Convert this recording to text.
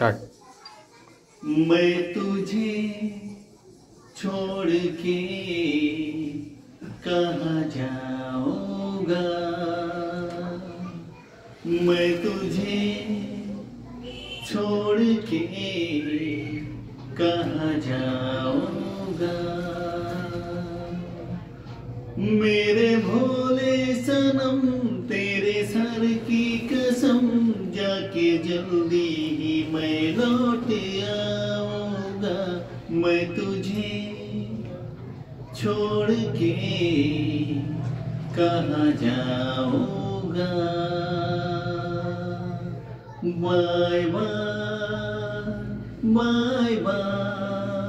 Start. मैं तुझे छोड़ के कहा जाऊँगा? मैं तुझे छोड़ के कहा जाऊँगा? मेरे भोले जाके जल्दी ही मैं लौट आऊँगा। मैं तुझे छोड़ के कहा जाऊँगा? Bye bye bye bye